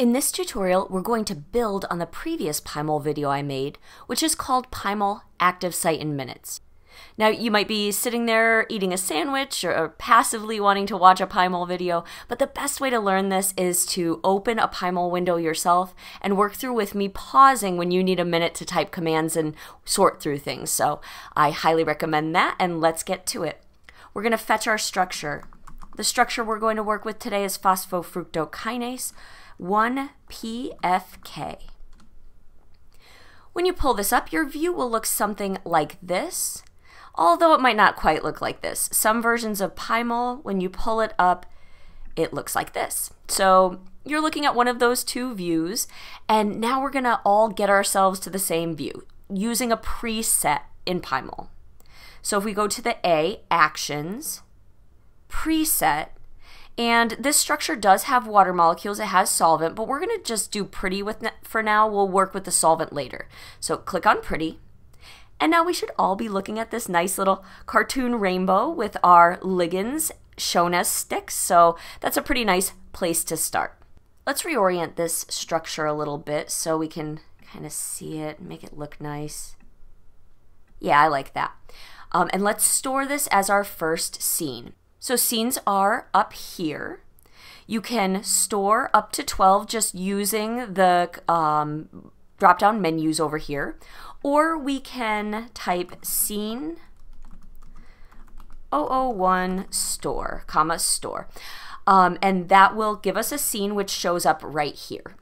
In this tutorial, we're going to build on the previous Pymol video I made, which is called Pymol Active Site in Minutes. Now, you might be sitting there eating a sandwich or passively wanting to watch a Pymol video, but the best way to learn this is to open a Pymol window yourself and work through with me pausing when you need a minute to type commands and sort through things. So I highly recommend that, and let's get to it. We're going to fetch our structure. The structure we're going to work with today is phosphofructokinase. 1PFK. When you pull this up, your view will look something like this, although it might not quite look like this. Some versions of Pymol, when you pull it up, it looks like this. So you're looking at one of those two views, and now we're gonna all get ourselves to the same view using a preset in Pymol. So if we go to the A, Actions, Preset, and this structure does have water molecules, it has solvent, but we're gonna just do pretty with for now. We'll work with the solvent later. So click on pretty. And now we should all be looking at this nice little cartoon rainbow with our ligands shown as sticks. So that's a pretty nice place to start. Let's reorient this structure a little bit so we can kind of see it, make it look nice. Yeah, I like that. Um, and let's store this as our first scene. So scenes are up here. You can store up to 12 just using the um, drop down menus over here. Or we can type scene 001 store, comma store. Um, and that will give us a scene which shows up right here.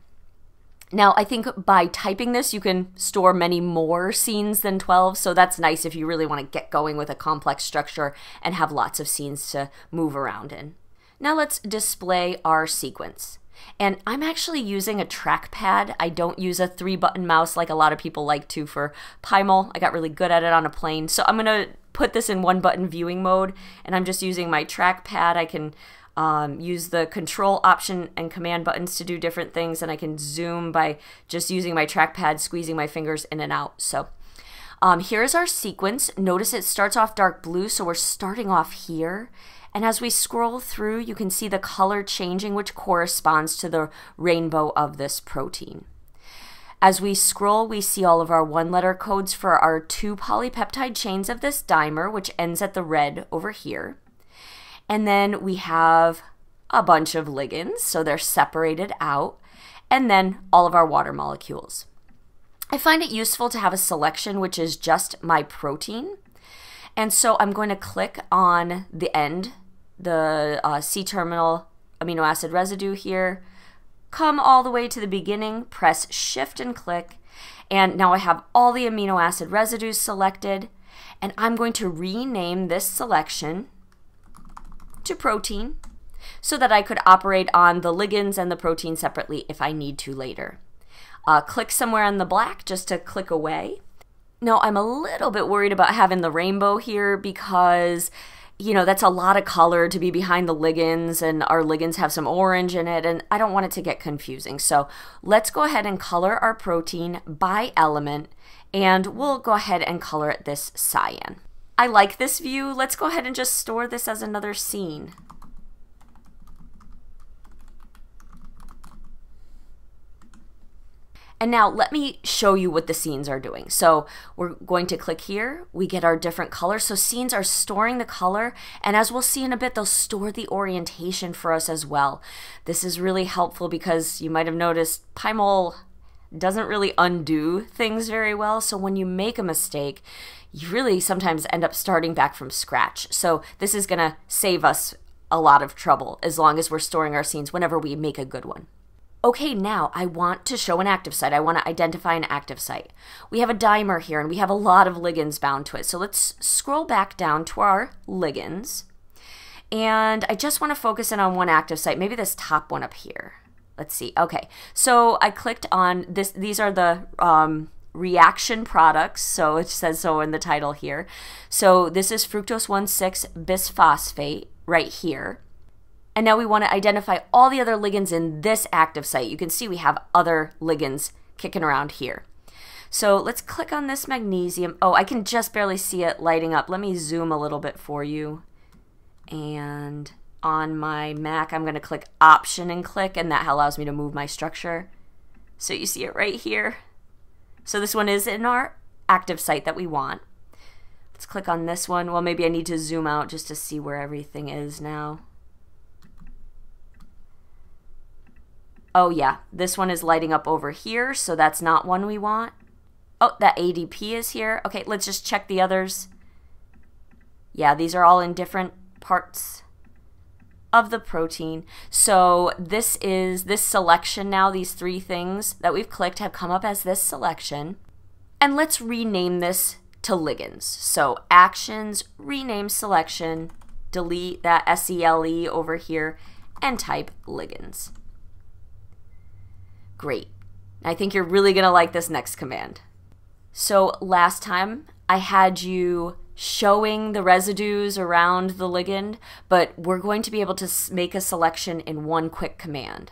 Now, I think by typing this, you can store many more scenes than 12, so that's nice if you really want to get going with a complex structure and have lots of scenes to move around in. Now let's display our sequence. And I'm actually using a trackpad. I don't use a three button mouse like a lot of people like to for Pymol. I got really good at it on a plane. So I'm going to put this in one button viewing mode and I'm just using my trackpad. I can um, use the control option and command buttons to do different things and I can zoom by just using my trackpad squeezing my fingers in and out. So um, here's our sequence. Notice it starts off dark blue so we're starting off here. And as we scroll through you can see the color changing which corresponds to the rainbow of this protein. As we scroll, we see all of our one letter codes for our two polypeptide chains of this dimer, which ends at the red over here. And then we have a bunch of ligands, so they're separated out, and then all of our water molecules. I find it useful to have a selection which is just my protein. And so I'm going to click on the end, the uh, C-terminal amino acid residue here, come all the way to the beginning, press shift and click, and now I have all the amino acid residues selected, and I'm going to rename this selection to protein so that I could operate on the ligands and the protein separately if I need to later. Uh, click somewhere on the black just to click away. Now, I'm a little bit worried about having the rainbow here because, you know, that's a lot of color to be behind the ligands, and our ligands have some orange in it, and I don't want it to get confusing. So let's go ahead and color our protein by element, and we'll go ahead and color it this cyan. I like this view. Let's go ahead and just store this as another scene. And now let me show you what the scenes are doing. So we're going to click here. We get our different colors. So scenes are storing the color. And as we'll see in a bit, they'll store the orientation for us as well. This is really helpful because you might have noticed Pymol doesn't really undo things very well. So when you make a mistake, you really sometimes end up starting back from scratch. So this is going to save us a lot of trouble as long as we're storing our scenes whenever we make a good one. Okay, now I want to show an active site. I want to identify an active site. We have a dimer here and we have a lot of ligands bound to it. So let's scroll back down to our ligands. And I just want to focus in on one active site, maybe this top one up here. Let's see. Okay, so I clicked on this. These are the um, reaction products. So it says so in the title here. So this is fructose 1,6 bisphosphate right here. And now we want to identify all the other ligands in this active site. You can see we have other ligands kicking around here. So let's click on this magnesium. Oh, I can just barely see it lighting up. Let me zoom a little bit for you. And on my Mac, I'm going to click Option and click, and that allows me to move my structure. So you see it right here. So this one is in our active site that we want. Let's click on this one. Well, maybe I need to zoom out just to see where everything is now. Oh yeah, this one is lighting up over here, so that's not one we want. Oh, that ADP is here. Okay, let's just check the others. Yeah, these are all in different parts of the protein. So this is this selection now, these three things that we've clicked have come up as this selection. And let's rename this to ligands. So actions, rename selection, delete that SELE over here, and type ligands. Great. I think you're really going to like this next command. So last time I had you showing the residues around the ligand, but we're going to be able to make a selection in one quick command.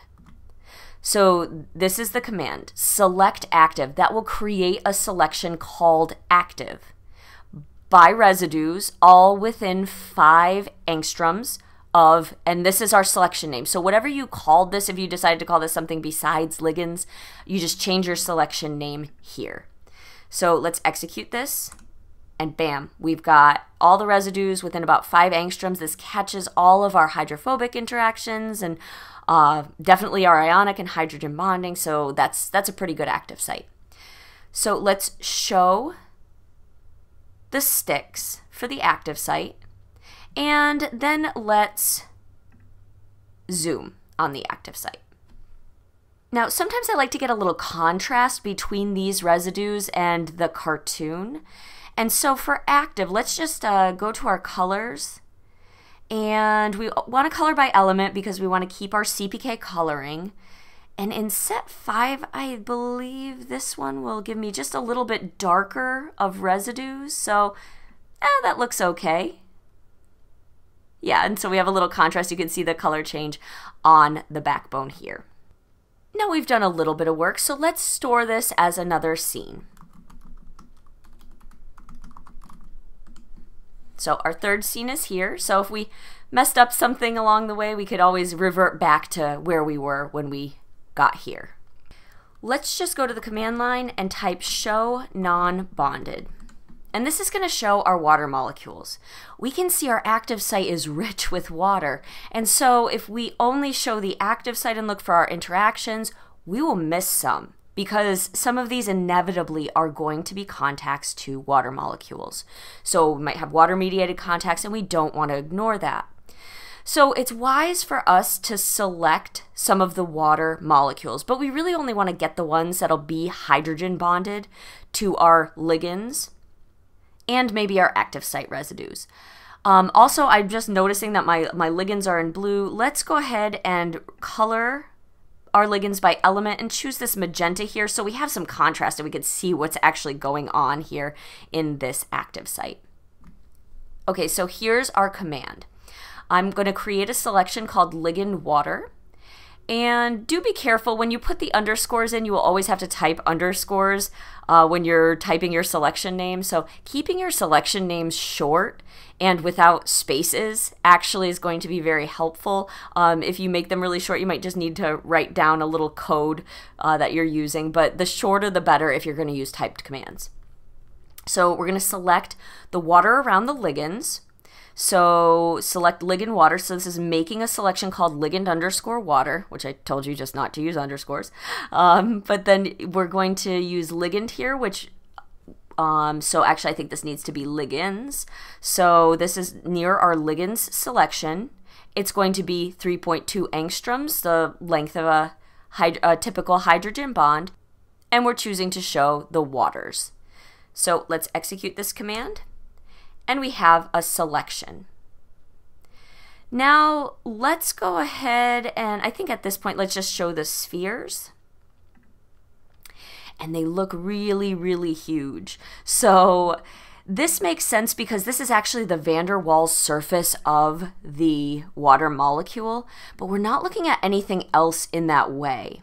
So this is the command, select active. That will create a selection called active by residues, all within five angstroms of, and this is our selection name. So whatever you called this, if you decided to call this something besides ligands, you just change your selection name here. So let's execute this and bam, we've got all the residues within about five angstroms. This catches all of our hydrophobic interactions and uh, definitely our ionic and hydrogen bonding. So that's that's a pretty good active site. So let's show the sticks for the active site, and then let's zoom on the active site. Now, sometimes I like to get a little contrast between these residues and the cartoon. And so for active, let's just uh, go to our colors. And we want to color by element because we want to keep our CPK coloring. And in set 5, I believe this one will give me just a little bit darker of residues. So eh, that looks okay. Yeah, and so we have a little contrast. You can see the color change on the backbone here. Now we've done a little bit of work, so let's store this as another scene. So our third scene is here. So if we messed up something along the way, we could always revert back to where we were when we got here. Let's just go to the command line and type show non-bonded. And this is going to show our water molecules. We can see our active site is rich with water. And so if we only show the active site and look for our interactions, we will miss some because some of these inevitably are going to be contacts to water molecules. So we might have water mediated contacts and we don't want to ignore that. So it's wise for us to select some of the water molecules, but we really only want to get the ones that'll be hydrogen bonded to our ligands and maybe our active site residues. Um, also, I'm just noticing that my, my ligands are in blue. Let's go ahead and color our ligands by element and choose this magenta here so we have some contrast and we can see what's actually going on here in this active site. Okay, so here's our command. I'm going to create a selection called ligand water. And do be careful when you put the underscores in, you will always have to type underscores uh, when you're typing your selection name. So keeping your selection names short and without spaces actually is going to be very helpful. Um, if you make them really short, you might just need to write down a little code uh, that you're using, but the shorter the better if you're going to use typed commands. So we're going to select the water around the ligands. So select ligand water. So this is making a selection called ligand underscore water, which I told you just not to use underscores. Um, but then we're going to use ligand here, which um, so actually I think this needs to be ligands. So this is near our ligands selection. It's going to be 3.2 angstroms, the length of a, a typical hydrogen bond. And we're choosing to show the waters. So let's execute this command and we have a selection. Now let's go ahead and I think at this point let's just show the spheres. And they look really, really huge. So this makes sense because this is actually the van der Waals surface of the water molecule, but we're not looking at anything else in that way.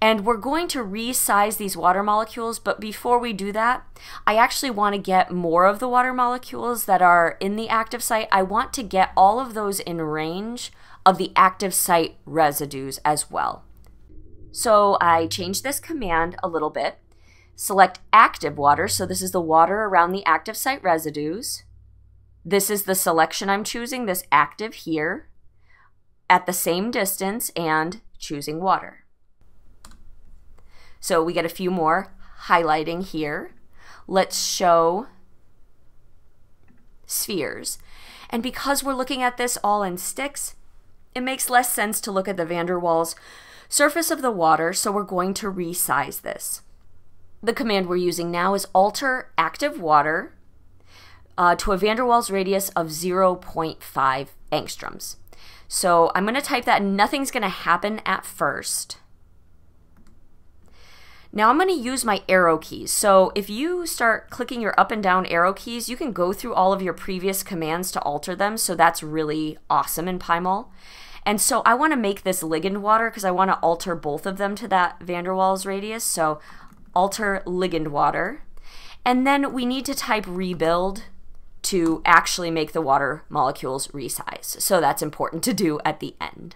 And we're going to resize these water molecules, but before we do that, I actually want to get more of the water molecules that are in the active site. I want to get all of those in range of the active site residues as well. So I change this command a little bit. Select active water, so this is the water around the active site residues. This is the selection I'm choosing, this active here, at the same distance and choosing water. So we get a few more highlighting here. Let's show spheres. And because we're looking at this all in sticks, it makes less sense to look at the van der Waals surface of the water, so we're going to resize this. The command we're using now is alter active water uh, to a van der Waals radius of 0.5 angstroms. So I'm going to type that. Nothing's going to happen at first. Now I'm going to use my arrow keys. So if you start clicking your up and down arrow keys, you can go through all of your previous commands to alter them. So that's really awesome in Pymol. And so I want to make this ligand water because I want to alter both of them to that van der Waals radius. So alter ligand water. And then we need to type rebuild to actually make the water molecules resize. So that's important to do at the end.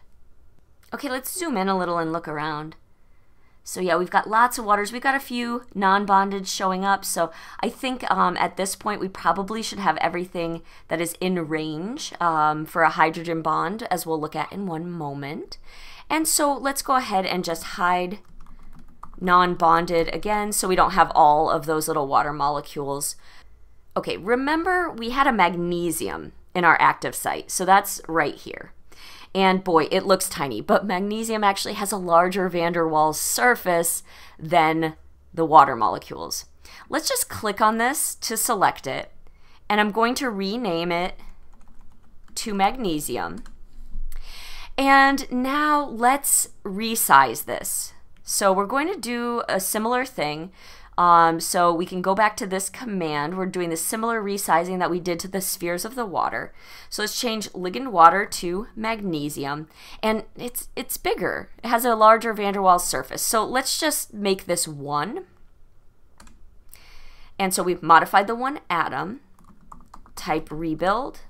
Okay, let's zoom in a little and look around. So yeah, we've got lots of waters. We've got a few non-bonded showing up. So I think um, at this point we probably should have everything that is in range um, for a hydrogen bond, as we'll look at in one moment. And so let's go ahead and just hide non-bonded again so we don't have all of those little water molecules. Okay, remember we had a magnesium in our active site. So that's right here. And boy, it looks tiny, but magnesium actually has a larger van der Waals surface than the water molecules. Let's just click on this to select it, and I'm going to rename it to magnesium. And now let's resize this. So we're going to do a similar thing. Um, so we can go back to this command. We're doing the similar resizing that we did to the spheres of the water. So let's change ligand water to magnesium. And it's, it's bigger. It has a larger van der Waals surface. So let's just make this one. And so we've modified the one atom. Type rebuild.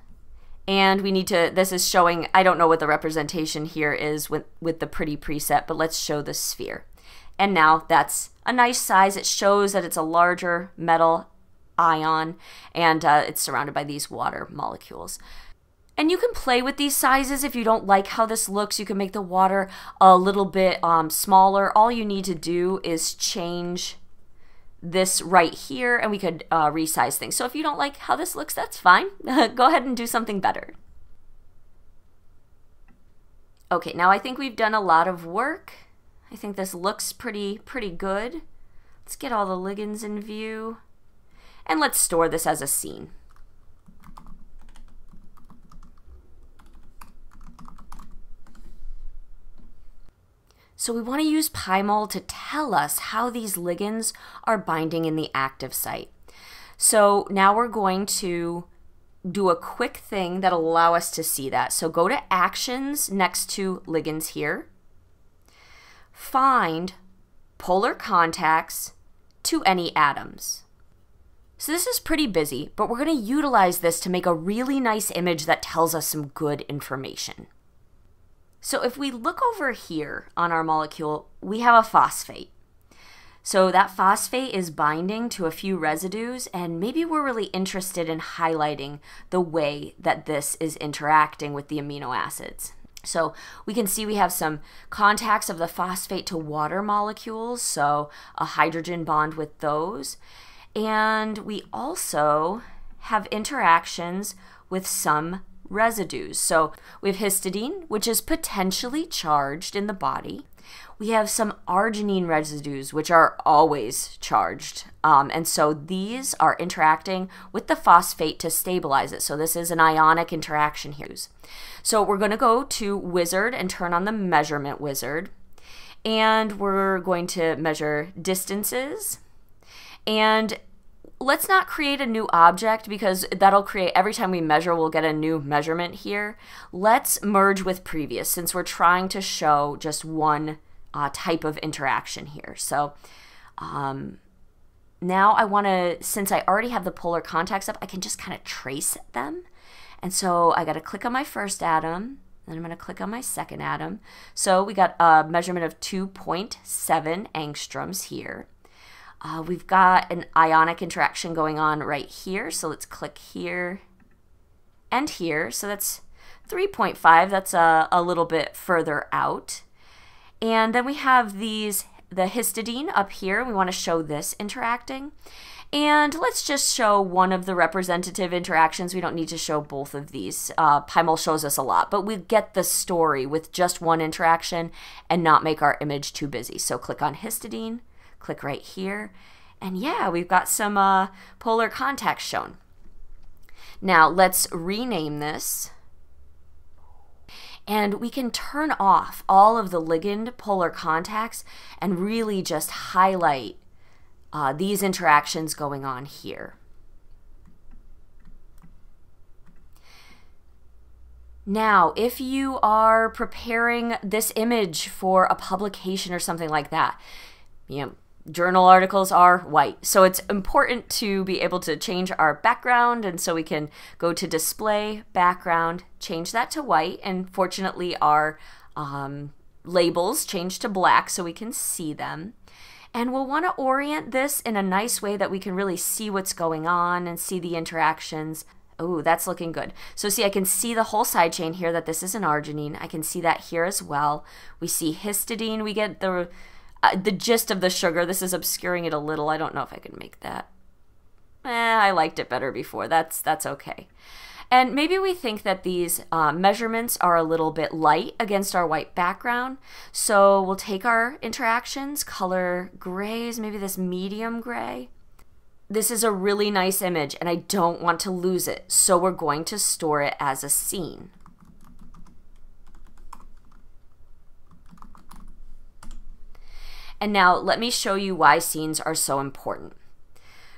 And we need to, this is showing, I don't know what the representation here is with, with the pretty preset, but let's show the sphere. And now that's a nice size. It shows that it's a larger metal ion and uh, it's surrounded by these water molecules. And you can play with these sizes if you don't like how this looks. You can make the water a little bit um, smaller. All you need to do is change this right here and we could uh, resize things. So if you don't like how this looks, that's fine. Go ahead and do something better. Okay, now I think we've done a lot of work. I think this looks pretty, pretty good. Let's get all the ligands in view. And let's store this as a scene. So we want to use Pymol to tell us how these ligands are binding in the active site. So now we're going to do a quick thing that'll allow us to see that. So go to Actions next to Ligands here find polar contacts to any atoms. So this is pretty busy, but we're going to utilize this to make a really nice image that tells us some good information. So if we look over here on our molecule, we have a phosphate. So that phosphate is binding to a few residues, and maybe we're really interested in highlighting the way that this is interacting with the amino acids. So we can see we have some contacts of the phosphate to water molecules, so a hydrogen bond with those. And we also have interactions with some residues. So we have histidine, which is potentially charged in the body we have some arginine residues, which are always charged. Um, and so these are interacting with the phosphate to stabilize it. So this is an ionic interaction here. So we're going to go to wizard and turn on the measurement wizard. And we're going to measure distances. And let's not create a new object because that'll create every time we measure we'll get a new measurement here let's merge with previous since we're trying to show just one uh, type of interaction here. So um, now I want to, since I already have the polar contacts up, I can just kind of trace them. And so I got to click on my first atom, then I'm going to click on my second atom. So we got a measurement of 2.7 angstroms here. Uh, we've got an ionic interaction going on right here. So let's click here and here. So that's 3.5. That's a, a little bit further out. And then we have these the histidine up here. We want to show this interacting. And let's just show one of the representative interactions. We don't need to show both of these. Uh, Pymol shows us a lot, but we get the story with just one interaction and not make our image too busy. So click on histidine, click right here, and yeah, we've got some uh, polar contacts shown. Now let's rename this and we can turn off all of the ligand polar contacts and really just highlight uh, these interactions going on here. Now, if you are preparing this image for a publication or something like that, you know, journal articles are white. So it's important to be able to change our background. And so we can go to display background, change that to white. And fortunately, our um, labels change to black so we can see them. And we'll want to orient this in a nice way that we can really see what's going on and see the interactions. Oh, that's looking good. So see, I can see the whole side chain here that this is an arginine. I can see that here as well. We see histidine. We get the uh, the gist of the sugar. This is obscuring it a little. I don't know if I can make that. Eh, I liked it better before. That's that's okay. And maybe we think that these uh, measurements are a little bit light against our white background. So we'll take our interactions, color grays, maybe this medium gray. This is a really nice image and I don't want to lose it. So we're going to store it as a scene. And now let me show you why scenes are so important.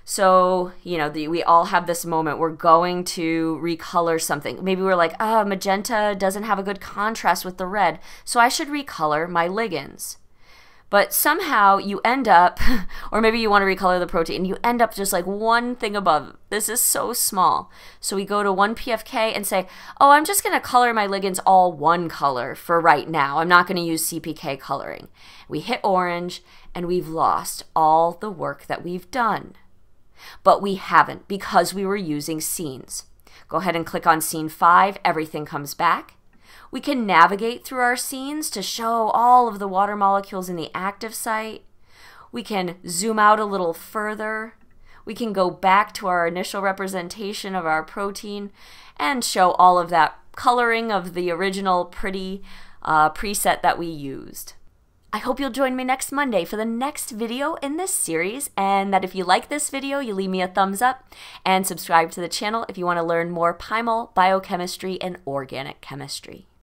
So, you know, the, we all have this moment. We're going to recolor something. Maybe we're like, oh, magenta doesn't have a good contrast with the red, so I should recolor my ligands. But somehow you end up, or maybe you want to recolor the protein, and you end up just like one thing above. This is so small. So we go to 1PFK and say, oh, I'm just going to color my ligands all one color for right now. I'm not going to use CPK coloring. We hit orange and we've lost all the work that we've done. But we haven't because we were using scenes. Go ahead and click on scene 5. Everything comes back. We can navigate through our scenes to show all of the water molecules in the active site. We can zoom out a little further. We can go back to our initial representation of our protein and show all of that coloring of the original pretty uh, preset that we used. I hope you'll join me next Monday for the next video in this series, and that if you like this video, you leave me a thumbs up and subscribe to the channel if you want to learn more Pymol, biochemistry, and organic chemistry.